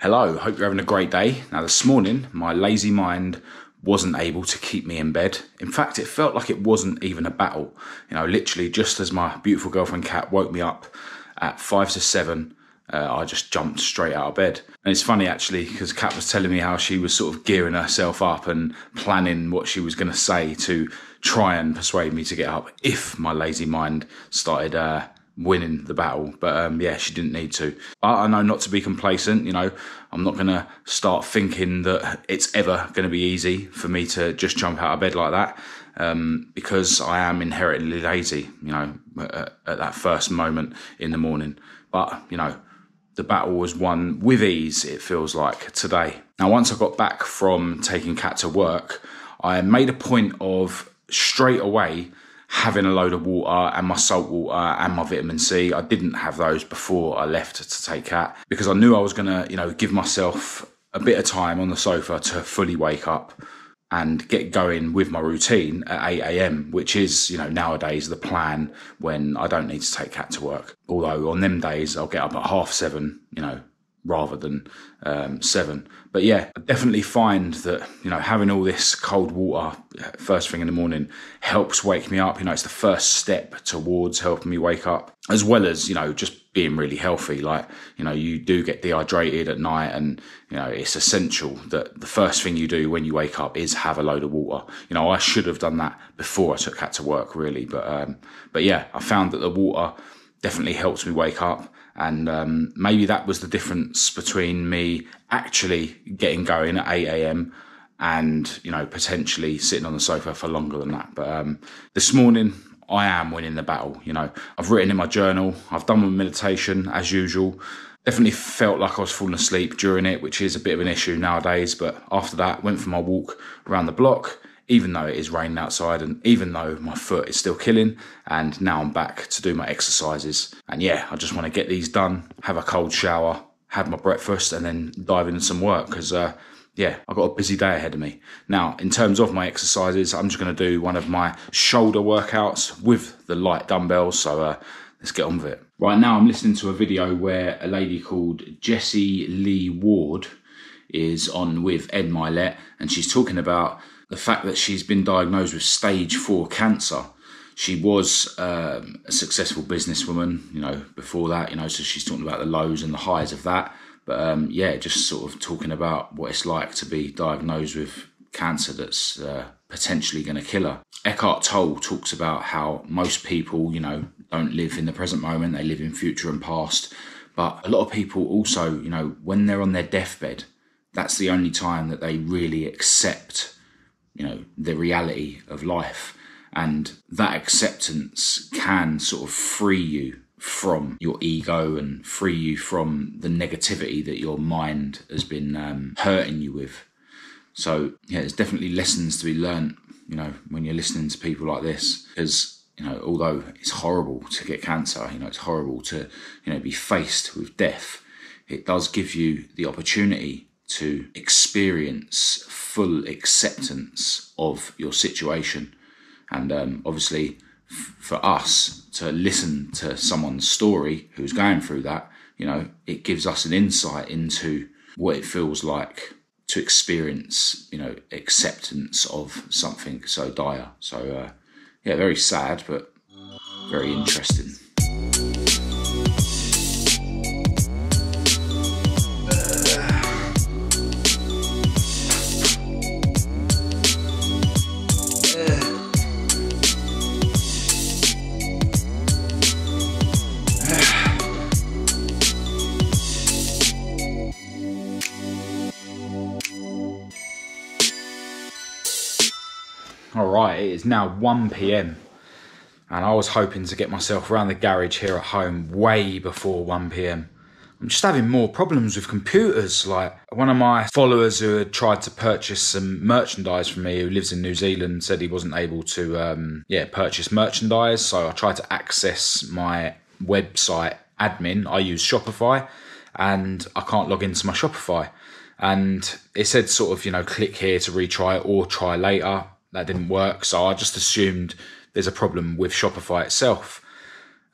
Hello, hope you're having a great day. Now, this morning, my lazy mind wasn't able to keep me in bed. In fact, it felt like it wasn't even a battle. You know, literally, just as my beautiful girlfriend Kat woke me up at five to seven, uh, I just jumped straight out of bed. And it's funny actually, because Kat was telling me how she was sort of gearing herself up and planning what she was going to say to try and persuade me to get up if my lazy mind started. Uh, winning the battle. But um, yeah, she didn't need to. I, I know not to be complacent. You know, I'm not going to start thinking that it's ever going to be easy for me to just jump out of bed like that. Um, because I am inherently lazy, you know, at, at that first moment in the morning. But, you know, the battle was won with ease, it feels like today. Now, once I got back from taking Kat to work, I made a point of straight away having a load of water and my salt water and my vitamin C. I didn't have those before I left to take Kat because I knew I was going to, you know, give myself a bit of time on the sofa to fully wake up and get going with my routine at 8 a.m., which is, you know, nowadays the plan when I don't need to take Kat to work. Although on them days I'll get up at half seven, you know, rather than um, seven. But yeah, I definitely find that you know having all this cold water uh, first thing in the morning helps wake me up. You know, it's the first step towards helping me wake up, as well as you know just being really healthy. Like you know, you do get dehydrated at night, and you know it's essential that the first thing you do when you wake up is have a load of water. You know, I should have done that before I took Kat to work, really. But um, but yeah, I found that the water definitely helps me wake up and um, maybe that was the difference between me actually getting going at 8 a.m. and, you know, potentially sitting on the sofa for longer than that. But um, this morning, I am winning the battle. You know, I've written in my journal, I've done my meditation as usual. Definitely felt like I was falling asleep during it, which is a bit of an issue nowadays. But after that, went for my walk around the block even though it is raining outside and even though my foot is still killing. And now I'm back to do my exercises. And yeah, I just want to get these done, have a cold shower, have my breakfast, and then dive into some work because, uh, yeah, I've got a busy day ahead of me. Now, in terms of my exercises, I'm just going to do one of my shoulder workouts with the light dumbbells. So, uh, let's get on with it. Right now, I'm listening to a video where a lady called Jessie Lee Ward is on with Ed Mylett, and she's talking about the fact that she's been diagnosed with stage four cancer. She was um, a successful businesswoman, you know, before that, you know, so she's talking about the lows and the highs of that. But um, yeah, just sort of talking about what it's like to be diagnosed with cancer that's uh, potentially going to kill her. Eckhart Tolle talks about how most people, you know, don't live in the present moment, they live in future and past. But a lot of people also, you know, when they're on their deathbed, that's the only time that they really accept you know the reality of life. And that acceptance can sort of free you from your ego and free you from the negativity that your mind has been um, hurting you with. So yeah there's definitely lessons to be learned you know when you're listening to people like this. Because you know although it's horrible to get cancer you know it's horrible to you know be faced with death it does give you the opportunity to experience full acceptance of your situation. And um, obviously, f- for us to listen to someone's story who's going through that, you know, it gives us an insight into what it feels like to experience, you know, acceptance of something so dire. So, uh, yeah, very sad, but very interesting. All right, it is now 1 pm, and I was hoping to get myself around the garage here at home way before 1 pm. I'm just having more problems with computers. Like one of my followers who had tried to purchase some merchandise from me, who lives in New Zealand, said he wasn't able to, um, yeah, purchase merchandise. So I tried to access my website admin. I use Shopify, and I can't log into my Shopify. And it said sort of, you know, click here to retry or try later that didn't work. So I just assumed there's a problem with Shopify itself.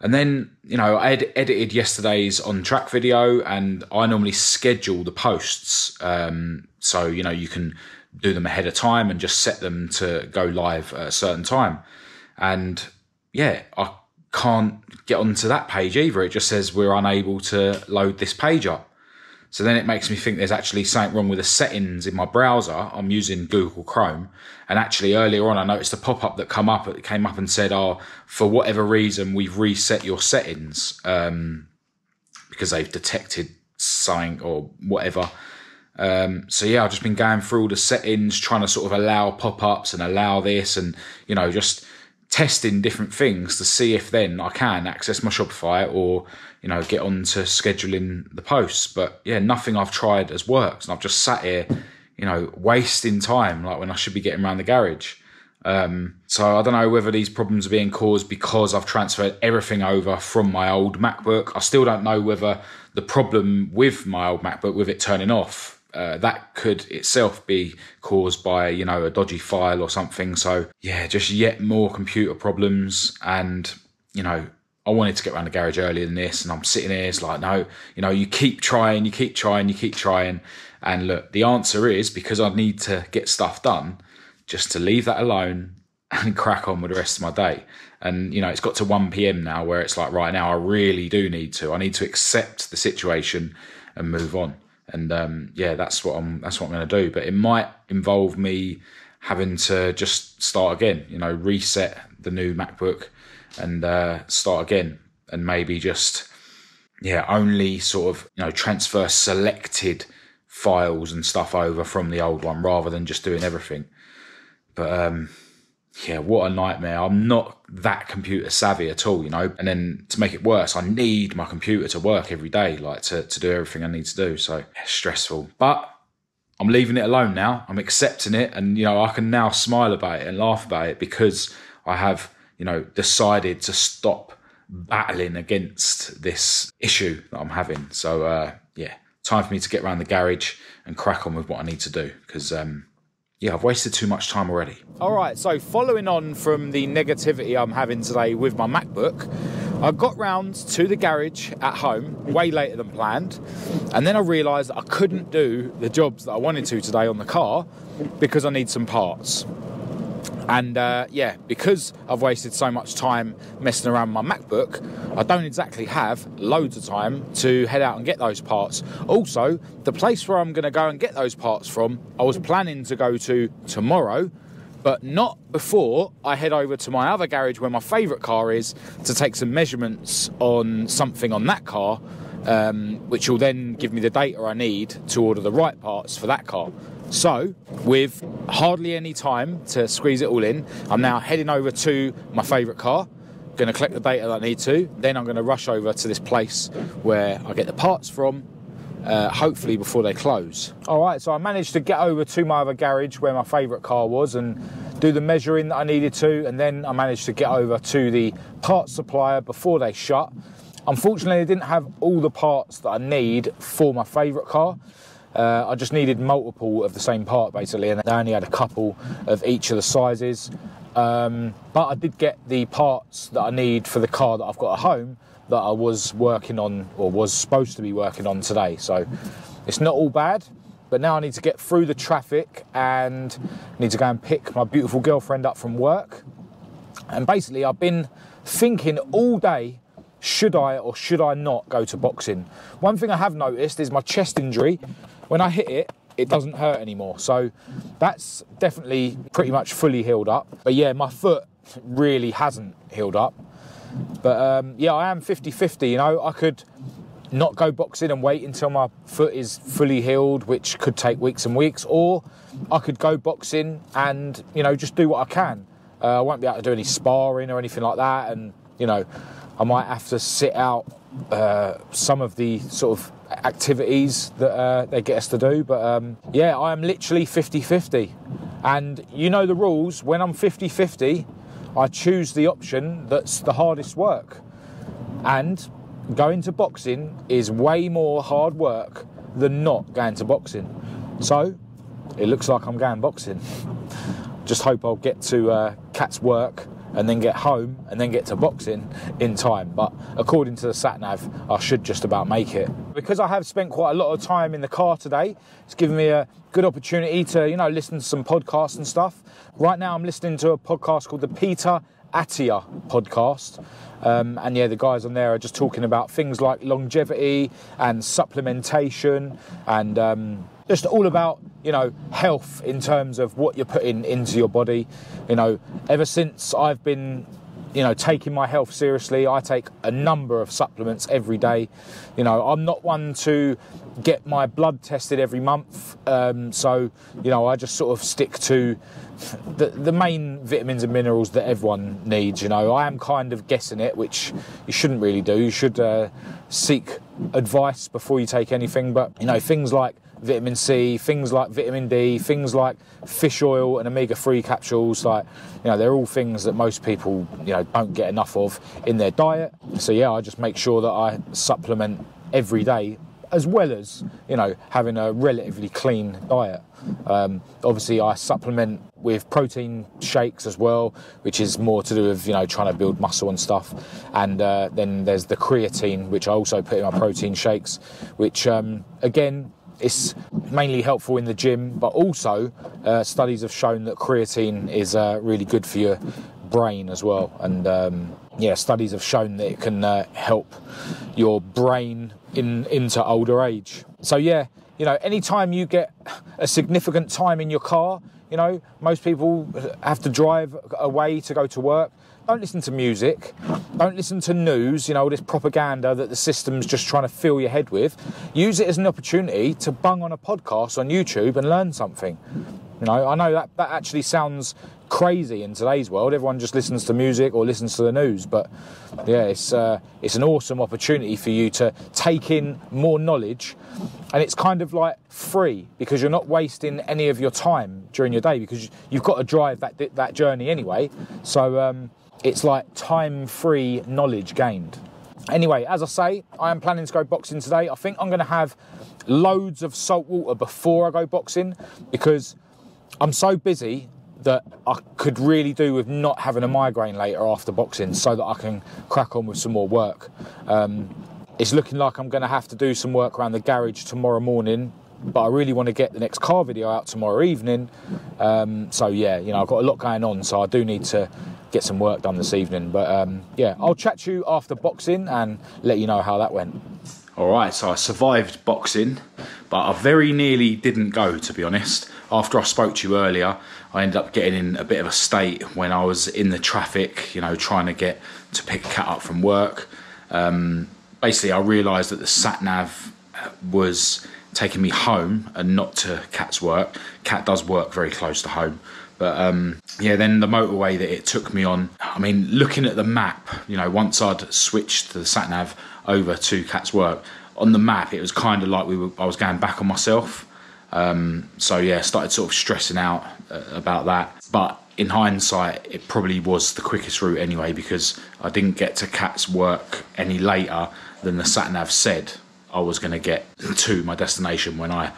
And then, you know, I ed- edited yesterday's on track video and I normally schedule the posts. Um, so, you know, you can do them ahead of time and just set them to go live at a certain time. And yeah, I can't get onto that page either. It just says we're unable to load this page up. So then it makes me think there's actually something wrong with the settings in my browser. I'm using Google Chrome. And actually earlier on, I noticed a pop up that come up, it came up and said, oh, for whatever reason, we've reset your settings um, because they've detected something or whatever. Um, so yeah, I've just been going through all the settings, trying to sort of allow pop ups and allow this and, you know, just testing different things to see if then I can access my Shopify or you know get on to scheduling the posts. But yeah, nothing I've tried has worked, and I've just sat here, you know, wasting time like when I should be getting around the garage. Um, so I don't know whether these problems are being caused because I've transferred everything over from my old MacBook. I still don't know whether the problem with my old MacBook, with it turning off, uh, that could itself be caused by you know a dodgy file or something so yeah just yet more computer problems and you know I wanted to get around the garage earlier than this, and I'm sitting here. It's like, no, you know, you keep trying, you keep trying, you keep trying, and look, the answer is because I need to get stuff done, just to leave that alone and crack on with the rest of my day. And you know, it's got to 1 p.m. now, where it's like, right now, I really do need to. I need to accept the situation and move on and um, yeah, that's what I'm that's what I'm going to do. But it might involve me having to just start again. You know, reset the new MacBook and uh, start again, and maybe just yeah, only sort of you know transfer selected files and stuff over from the old one rather than just doing everything. But um, yeah, what a nightmare. I'm not that computer savvy at all, you know. And then to make it worse, I need my computer to work every day, like to, to do everything I need to do. So yeah, stressful. But I'm leaving it alone now. I'm accepting it. And, you know, I can now smile about it and laugh about it because I have, you know, decided to stop battling against this issue that I'm having. So, uh, yeah, time for me to get around the garage and crack on with what I need to do because, um, yeah, I've wasted too much time already. All right, so following on from the negativity I'm having today with my MacBook, I got round to the garage at home way later than planned, and then I realised I couldn't do the jobs that I wanted to today on the car because I need some parts. And uh, yeah, because I've wasted so much time messing around my MacBook, I don't exactly have loads of time to head out and get those parts. Also, the place where I'm going to go and get those parts from, I was planning to go to tomorrow, but not before I head over to my other garage where my favourite car is to take some measurements on something on that car. Um, which will then give me the data I need to order the right parts for that car. So, with hardly any time to squeeze it all in, I'm now heading over to my favourite car, going to collect the data that I need to, then I'm going to rush over to this place where I get the parts from, uh, hopefully before they close. All right, so I managed to get over to my other garage where my favourite car was and do the measuring that I needed to, and then I managed to get over to the parts supplier before they shut. Unfortunately, I didn't have all the parts that I need for my favourite car. Uh, I just needed multiple of the same part basically, and they only had a couple of each of the sizes. Um, but I did get the parts that I need for the car that I've got at home that I was working on or was supposed to be working on today. So it's not all bad. But now I need to get through the traffic and need to go and pick my beautiful girlfriend up from work. And basically, I've been thinking all day should I or should I not go to boxing? One thing I have noticed is my chest injury when I hit it, it doesn't hurt anymore. So that's definitely pretty much fully healed up. But yeah, my foot really hasn't healed up. But um, yeah, I am 50 50. You know, I could not go boxing and wait until my foot is fully healed, which could take weeks and weeks, or I could go boxing and, you know, just do what I can. Uh, I won't be able to do any sparring or anything like that. And, you know, I might have to sit out uh, some of the sort of activities that uh, they get us to do. But um, yeah, I am literally 50 50. And you know the rules when I'm 50 50, I choose the option that's the hardest work. And going to boxing is way more hard work than not going to boxing. So it looks like I'm going boxing. Just hope I'll get to uh, Cat's work and then get home and then get to boxing in time. But according to the sat nav, I should just about make it. Because I have spent quite a lot of time in the car today, it's given me a good opportunity to, you know, listen to some podcasts and stuff. Right now, I'm listening to a podcast called the Peter Attia podcast. Um, and yeah, the guys on there are just talking about things like longevity and supplementation and um, just all about you know health in terms of what you're putting into your body. You know, ever since I've been you know taking my health seriously, I take a number of supplements every day. You know, I'm not one to get my blood tested every month, um, so you know I just sort of stick to the, the main vitamins and minerals that everyone needs. You know, I am kind of guessing it, which you shouldn't really do. You should uh, seek advice before you take anything. But you know, things like vitamin C, things like vitamin D, things like fish oil and omega-3 capsules, like you know, they're all things that most people you know don't get enough of in their diet. So yeah, I just make sure that I supplement every day as well as you know having a relatively clean diet. Um, obviously, I supplement with protein shakes as well, which is more to do with you know trying to build muscle and stuff. And uh, then there's the creatine, which I also put in my protein shakes, which um, again it's mainly helpful in the gym, but also uh, studies have shown that creatine is uh, really good for your brain as well. And um, yeah, studies have shown that it can uh, help your brain in into older age. So yeah, you know, anytime you get a significant time in your car, you know, most people have to drive away to go to work. Don't listen to music. Don't listen to news, you know, this propaganda that the system's just trying to fill your head with. Use it as an opportunity to bung on a podcast on YouTube and learn something. You know, I know that that actually sounds crazy in today's world. Everyone just listens to music or listens to the news, but yeah, it's uh, it's an awesome opportunity for you to take in more knowledge, and it's kind of like free because you're not wasting any of your time during your day because you've got to drive that that journey anyway. So. Um, it's like time free knowledge gained. Anyway, as I say, I am planning to go boxing today. I think I'm going to have loads of salt water before I go boxing because I'm so busy that I could really do with not having a migraine later after boxing so that I can crack on with some more work. Um, it's looking like I'm going to have to do some work around the garage tomorrow morning, but I really want to get the next car video out tomorrow evening. Um, so, yeah, you know, I've got a lot going on, so I do need to get some work done this evening. But um, yeah, I'll chat to you after boxing and let you know how that went. All right, so I survived boxing, but I very nearly didn't go, to be honest. After I spoke to you earlier, I ended up getting in a bit of a state when I was in the traffic, you know, trying to get to pick a Cat up from work. Um, basically, I realised that the sat nav was taking me home and not to Cat's work. Cat does work very close to home, but um, yeah, then the motorway that it took me on, I mean, looking at the map, you know, once I'd switched the sat nav over to Cat's work, on the map it was kind of like we were, I was going back on myself. Um, so yeah, started sort of stressing out uh, about that. But in hindsight, it probably was the quickest route anyway because I didn't get to Cat's work any later than the sat nav said I was going to get to my destination when I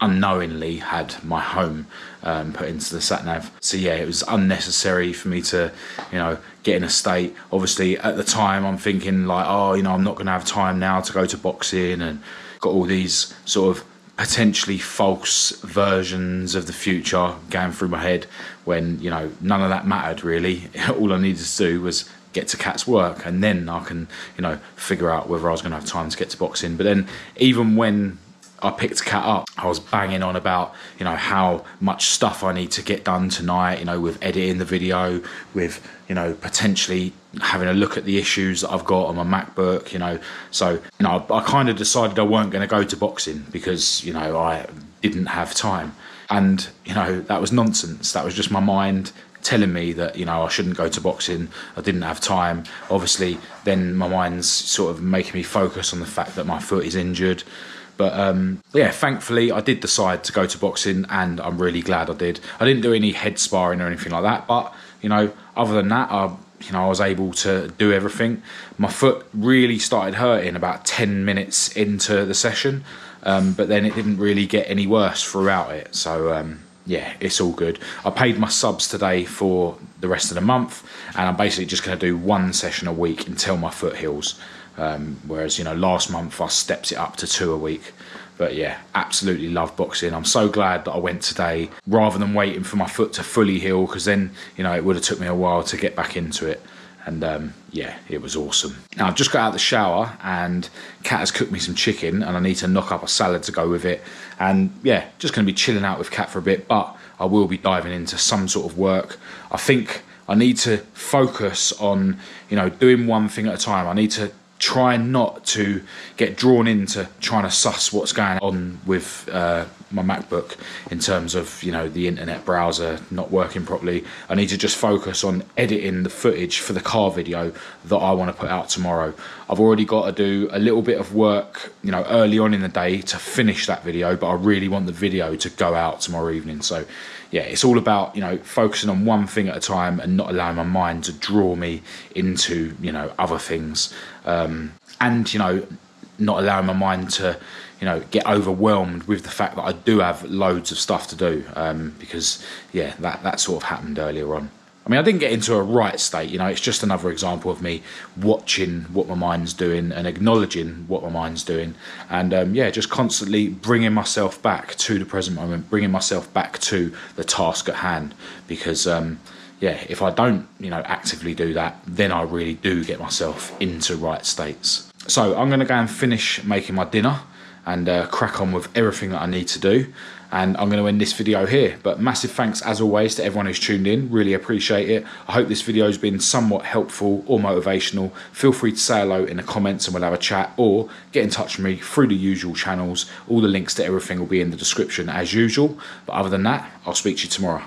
unknowingly had my home um, put into the sat nav. So yeah, it was unnecessary for me to, you know, get in a state. Obviously, at the time, I'm thinking like, oh, you know, I'm not going to have time now to go to boxing, and got all these sort of potentially false versions of the future going through my head when you know none of that mattered really. all I needed to do was get to Kat's work and then I can you know figure out whether I was going to have time to get to boxing. But then even when I picked Cat up. I was banging on about, you know, how much stuff I need to get done tonight, you know, with editing the video, with, you know, potentially having a look at the issues that I've got on my MacBook, you know. So, you know, I, I kind of decided I weren't going to go to boxing because, you know, I didn't have time. And, you know, that was nonsense. That was just my mind telling me that you know I shouldn't go to boxing. I didn't have time. Obviously, then my mind's sort of making me focus on the fact that my foot is injured. But um, yeah, thankfully I did decide to go to boxing, and I'm really glad I did. I didn't do any head sparring or anything like that, but you know, other than that, I you know I was able to do everything. My foot really started hurting about ten minutes into the session, um, but then it didn't really get any worse throughout it. So um, yeah, it's all good. I paid my subs today for the rest of the month, and I'm basically just going to do one session a week until my foot heals. Um, whereas you know last month I stepped it up to two a week. But yeah, absolutely love boxing. I'm so glad that I went today rather than waiting for my foot to fully heal because then you know it would have took me a while to get back into it and um, yeah, it was awesome. Now I've just got out of the shower and Kat has cooked me some chicken, and I need to knock up a salad to go with it. And yeah, just going to be chilling out with Kat for a bit, but I will be diving into some sort of work. I think I need to focus on you know doing one thing at a time. I need to try not to get drawn into trying to suss what's going on with uh, my MacBook in terms of you know the internet browser not working properly. I need to just focus on editing the footage for the car video that I want to put out tomorrow. I've already got to do a little bit of work, you know, early on in the day to finish that video, but I really want the video to go out tomorrow evening. So yeah, it's all about you know focusing on one thing at a time and not allowing my mind to draw me into you know other things, um, and you know not allowing my mind to you know get overwhelmed with the fact that I do have loads of stuff to do um, because yeah that that sort of happened earlier on. I mean, I didn't get into a right state, you know, it's just another example of me watching what my mind's doing and acknowledging what my mind's doing. And um, yeah, just constantly bringing myself back to the present moment, bringing myself back to the task at hand. Because, um, yeah, if I don't, you know, actively do that, then I really do get myself into right states. So I'm going to go and finish making my dinner and uh, crack on with everything that I need to do and I'm going to end this video here. But massive thanks as always to everyone who's tuned in, really appreciate it. I hope this video has been somewhat helpful or motivational. Feel free to say hello in the comments and we'll have a chat or get in touch with me through the usual channels. All the links to everything will be in the description as usual. But other than that, I'll speak to you tomorrow.